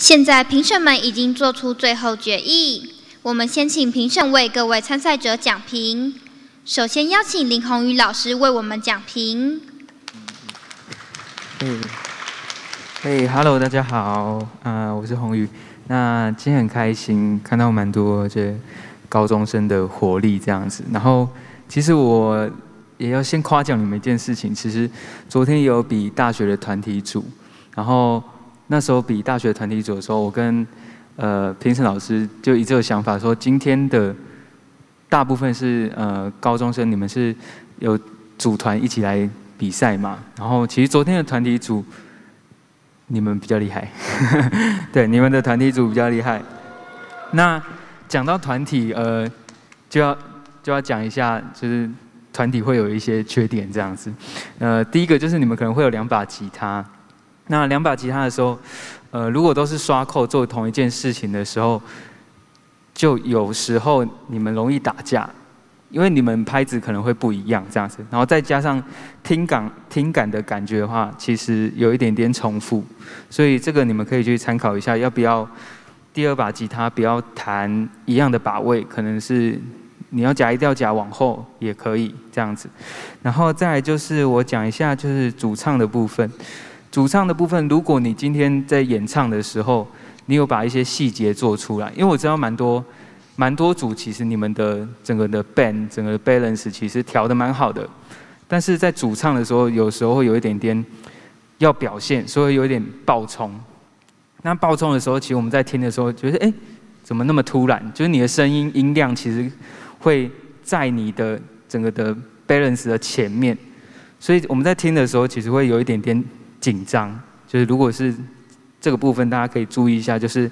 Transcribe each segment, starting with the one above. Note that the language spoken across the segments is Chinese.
现在评审们已经做出最后决议，我们先请评审为各位参赛者讲评。首先邀请林宏宇老师为我们讲评。嘿，嘿，Hello，大家好，啊，我是宏宇。那今天很开心看到蛮多这高中生的活力这样子。然后，其实我也要先夸奖你们一件事情，其实昨天有比大学的团体组，然后那时候比大学团体组的时候，我跟呃评审老师就一直有想法说，今天的。大部分是呃高中生，你们是有组团一起来比赛嘛？然后其实昨天的团体组，你们比较厉害，对，你们的团体组比较厉害。那讲到团体，呃，就要就要讲一下，就是团体会有一些缺点这样子。呃，第一个就是你们可能会有两把吉他，那两把吉他的时候，呃，如果都是刷扣做同一件事情的时候。就有时候你们容易打架，因为你们拍子可能会不一样这样子，然后再加上听感听感的感觉的话，其实有一点点重复，所以这个你们可以去参考一下，要不要第二把吉他不要弹一样的把位，可能是你要夹一调夹往后也可以这样子，然后再来就是我讲一下就是主唱的部分，主唱的部分，如果你今天在演唱的时候。你有把一些细节做出来，因为我知道蛮多蛮多组，其实你们的整个的 band 整个 balance 其实调的蛮好的，但是在主唱的时候，有时候会有一点点要表现，所以有一点爆冲。那爆冲的时候，其实我们在听的时候觉得，哎，怎么那么突然？就是你的声音音量其实会在你的整个的 balance 的前面，所以我们在听的时候，其实会有一点点紧张。就是如果是这个部分大家可以注意一下，就是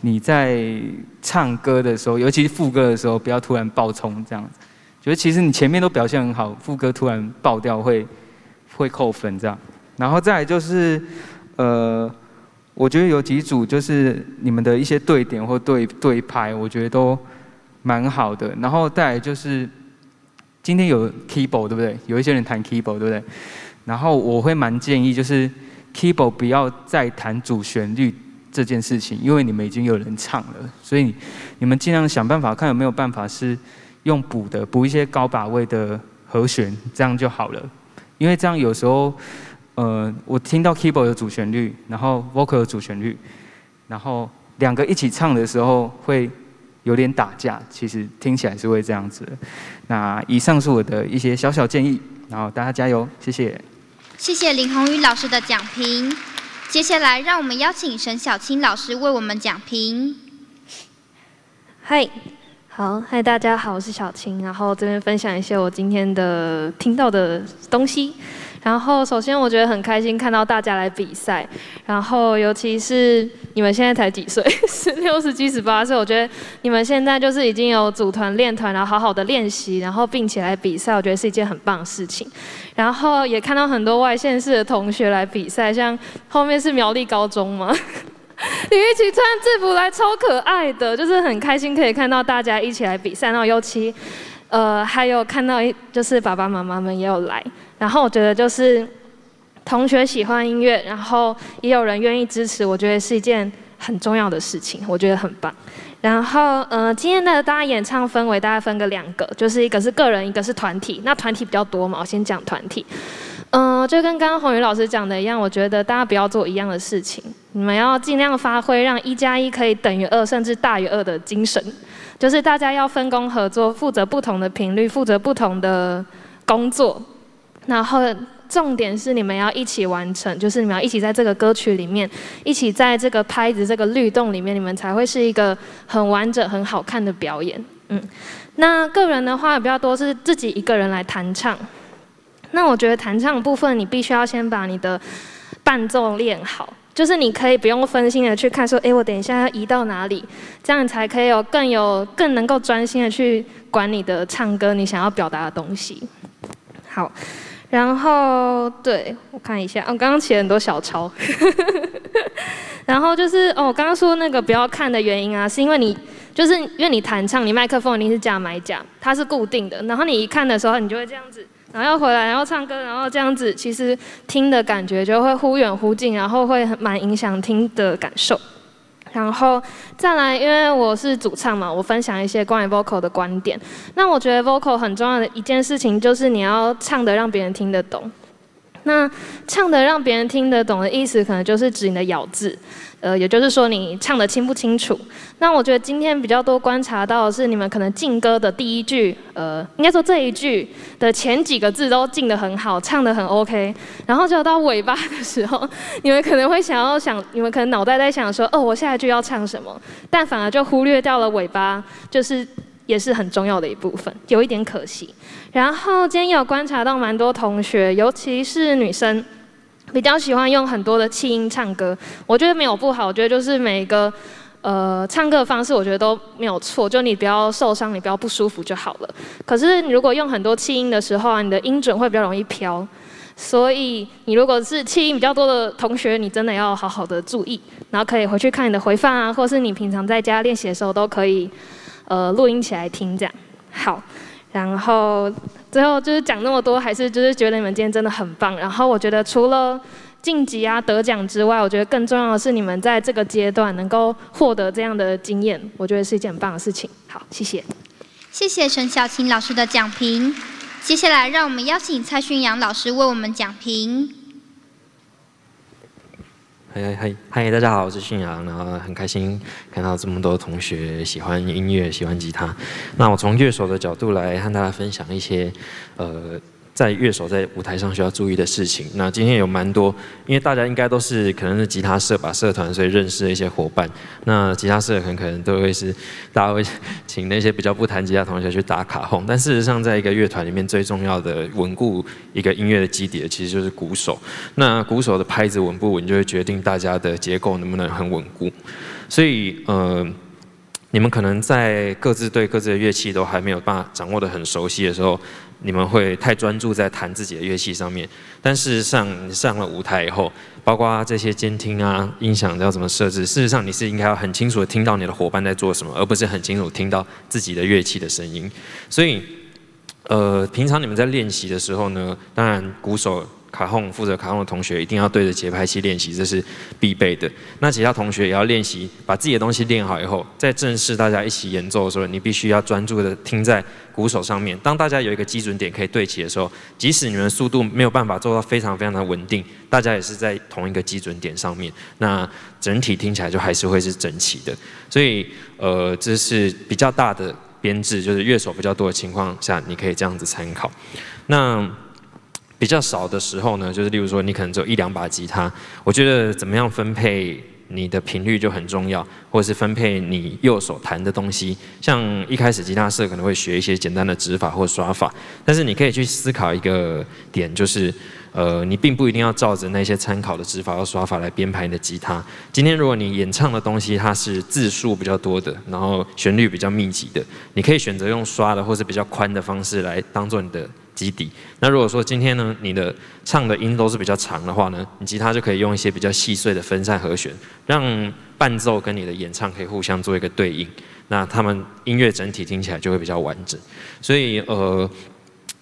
你在唱歌的时候，尤其是副歌的时候，不要突然爆冲这样子。觉得其实你前面都表现很好，副歌突然爆掉会会扣分这样。然后再来就是，呃，我觉得有几组就是你们的一些对点或对对拍，我觉得都蛮好的。然后再来就是今天有 keyboard 对不对？有一些人弹 keyboard 对不对？然后我会蛮建议就是。Keyboard 不要再弹主旋律这件事情，因为你们已经有人唱了，所以你们尽量想办法看有没有办法是用补的，补一些高把位的和弦，这样就好了。因为这样有时候，呃，我听到 Keyboard 的主旋律，然后 Vocal 的主旋律，然后两个一起唱的时候会有点打架，其实听起来是会这样子。那以上是我的一些小小建议，然后大家加油，谢谢。谢谢林宏宇老师的讲评。接下来，让我们邀请沈小青老师为我们讲评。嗨，好，嗨，大家好，我是小青，然后这边分享一些我今天的听到的东西。然后，首先我觉得很开心看到大家来比赛，然后尤其是你们现在才几岁，十六、十七、十八岁，我觉得你们现在就是已经有组团练团，然后好好的练习，然后并且来比赛，我觉得是一件很棒的事情。然后也看到很多外县市的同学来比赛，像后面是苗栗高中吗？你一起穿制服来，超可爱的，就是很开心可以看到大家一起来比赛，然后尤其。呃，还有看到一就是爸爸妈妈们也有来，然后我觉得就是同学喜欢音乐，然后也有人愿意支持，我觉得是一件很重要的事情，我觉得很棒。然后，呃，今天的大家演唱氛围大概分个两个，就是一个是个人，一个是团体。那团体比较多嘛，我先讲团体。嗯，就跟刚刚洪宇老师讲的一样，我觉得大家不要做一样的事情，你们要尽量发挥让一加一可以等于二，甚至大于二的精神。就是大家要分工合作，负责不同的频率，负责不同的工作，然后重点是你们要一起完成，就是你们要一起在这个歌曲里面，一起在这个拍子、这个律动里面，你们才会是一个很完整、很好看的表演。嗯，那个人的话比较多是自己一个人来弹唱，那我觉得弹唱部分你必须要先把你的伴奏练好。就是你可以不用分心的去看，说，哎，我等一下要移到哪里，这样才可以有更有更能够专心的去管你的唱歌，你想要表达的东西。好，然后对我看一下，我刚刚写很多小抄，然后就是哦，我刚刚说那个不要看的原因啊，是因为你就是因为你弹唱，你麦克风一定是假买假，它是固定的，然后你一看的时候，你就会这样子。然后又回来，然后唱歌，然后这样子，其实听的感觉就会忽远忽近，然后会蛮影响听的感受。然后再来，因为我是主唱嘛，我分享一些关于 vocal 的观点。那我觉得 vocal 很重要的一件事情就是你要唱的让别人听得懂。那唱的让别人听得懂的意思，可能就是指你的咬字，呃，也就是说你唱的清不清楚。那我觉得今天比较多观察到的是，你们可能进歌的第一句，呃，应该说这一句的前几个字都进得很好，唱得很 OK，然后就到尾巴的时候，你们可能会想要想，你们可能脑袋在想说，哦，我下一句要唱什么，但反而就忽略掉了尾巴，就是也是很重要的一部分，有一点可惜。然后今天有观察到蛮多同学，尤其是女生，比较喜欢用很多的气音唱歌。我觉得没有不好，我觉得就是每一个呃唱歌的方式，我觉得都没有错。就你不要受伤，你不要不舒服就好了。可是你如果用很多气音的时候啊，你的音准会比较容易飘。所以你如果是气音比较多的同学，你真的要好好的注意，然后可以回去看你的回放啊，或是你平常在家练习的时候都可以呃录音起来听这样。好。然后最后就是讲那么多，还是就是觉得你们今天真的很棒。然后我觉得除了晋级啊得奖之外，我觉得更重要的是你们在这个阶段能够获得这样的经验，我觉得是一件很棒的事情。好，谢谢。谢谢陈小琴老师的讲评。接下来让我们邀请蔡迅阳老师为我们讲评。嗨嗨嗨！大家好，我是训阳，然后很开心看到这么多同学喜欢音乐，喜欢吉他。那我从乐手的角度来和大家分享一些，呃。在乐手在舞台上需要注意的事情。那今天有蛮多，因为大家应该都是可能是吉他社吧，社团，所以认识的一些伙伴。那吉他社很可能都会是大家会请那些比较不弹吉他同学去打卡。但事实上，在一个乐团里面最重要的稳固一个音乐的基底，其实就是鼓手。那鼓手的拍子稳不稳，就会决定大家的结构能不能很稳固。所以，呃。你们可能在各自对各自的乐器都还没有办法掌握的很熟悉的时候，你们会太专注在弹自己的乐器上面。但事实上，上了舞台以后，包括这些监听啊、音响要怎么设置，事实上你是应该要很清楚的听到你的伙伴在做什么，而不是很清楚听到自己的乐器的声音。所以，呃，平常你们在练习的时候呢，当然鼓手。卡洪负责卡洪的同学一定要对着节拍器练习，这是必备的。那其他同学也要练习，把自己的东西练好以后，在正式大家一起演奏的时候，你必须要专注的听在鼓手上面。当大家有一个基准点可以对齐的时候，即使你们速度没有办法做到非常非常的稳定，大家也是在同一个基准点上面，那整体听起来就还是会是整齐的。所以，呃，这是比较大的编制，就是乐手比较多的情况下，你可以这样子参考。那。比较少的时候呢，就是例如说你可能只有一两把吉他，我觉得怎么样分配你的频率就很重要，或者是分配你右手弹的东西。像一开始吉他社可能会学一些简单的指法或刷法，但是你可以去思考一个点，就是呃，你并不一定要照着那些参考的指法或刷法来编排你的吉他。今天如果你演唱的东西它是字数比较多的，然后旋律比较密集的，你可以选择用刷的或是比较宽的方式来当做你的。基底。那如果说今天呢，你的唱的音都是比较长的话呢，你吉他就可以用一些比较细碎的分散和弦，让伴奏跟你的演唱可以互相做一个对应。那他们音乐整体听起来就会比较完整。所以呃，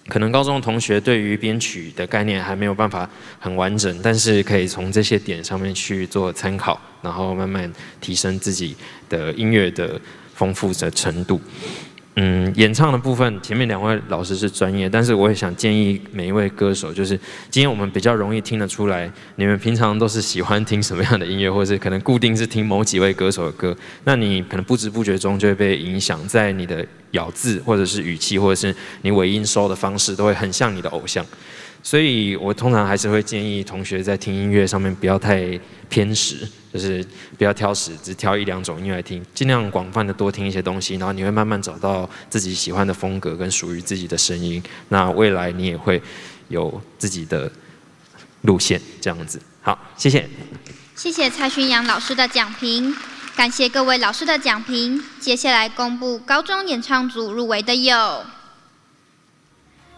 可能高中的同学对于编曲的概念还没有办法很完整，但是可以从这些点上面去做参考，然后慢慢提升自己的音乐的丰富的程度。嗯，演唱的部分，前面两位老师是专业，但是我也想建议每一位歌手，就是今天我们比较容易听得出来，你们平常都是喜欢听什么样的音乐，或者是可能固定是听某几位歌手的歌，那你可能不知不觉中就会被影响，在你的咬字或者是语气，或者是你尾音收的方式，都会很像你的偶像。所以我通常还是会建议同学在听音乐上面不要太偏食，就是不要挑食，只挑一两种音乐来听，尽量广泛的多听一些东西，然后你会慢慢找到自己喜欢的风格跟属于自己的声音。那未来你也会有自己的路线，这样子。好，谢谢。谢谢蔡勋阳老师的讲评，感谢各位老师的讲评。接下来公布高中演唱组入围的有。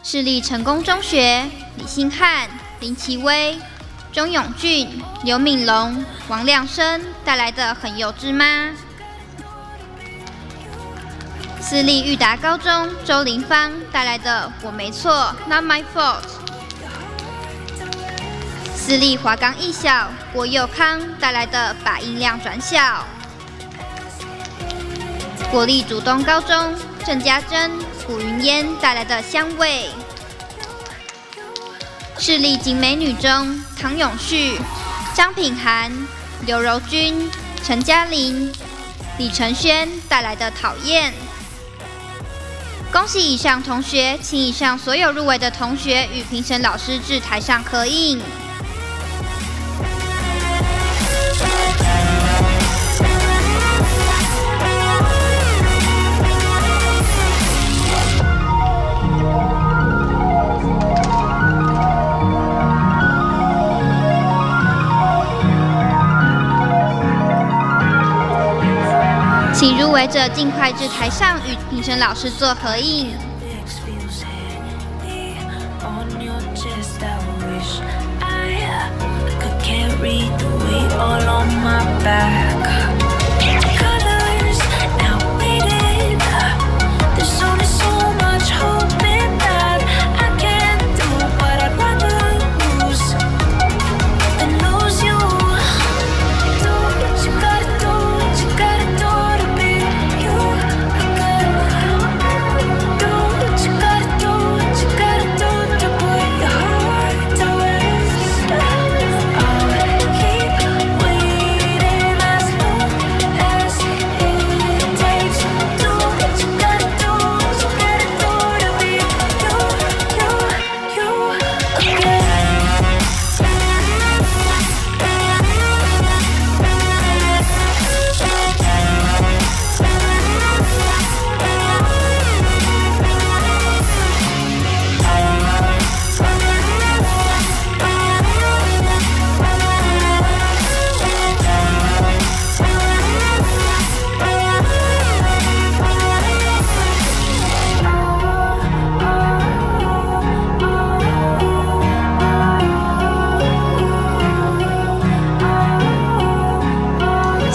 市立成功中学李兴汉、林奇威、钟永俊、刘敏龙、王亮生带来的《很幼稚吗》。私立裕达高中周林芳带来的《我没错》，Not My Fault。私立华冈艺校郭佑康带来的《把音量转小》。国立主东高中郑家珍、古云烟带来的《香味》。势力景美女中唐永旭、张品涵、刘柔君、陈嘉玲、李承轩带来的《讨厌》。恭喜以上同学，请以上所有入围的同学与评审老师至台上合影。请入围者尽快至台上与评审老师做合影。on your chest. I wish I could carry the weight all on my back.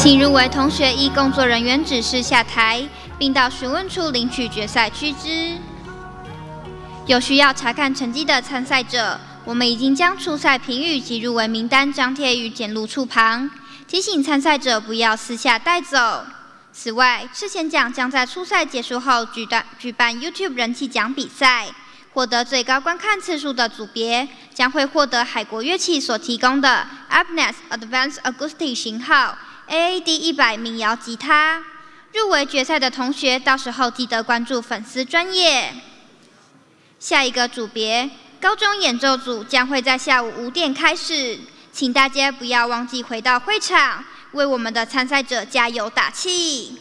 请入围同学依工作人员指示下台，并到询问处领取决赛须知。有需要查看成绩的参赛者，我们已经将初赛评语及入围名单张贴于检录处旁，提醒参赛者不要私下带走。此外，赤前奖将在初赛结束后举办举办 YouTube 人气奖比赛，获得最高观看次数的组别将会获得海国乐器所提供的 Abnes Advanced Acoustic 型号 AAD 一百民谣吉他。入围决赛的同学，到时候记得关注粉丝专业。下一个组别高中演奏组将会在下午五点开始，请大家不要忘记回到会场，为我们的参赛者加油打气。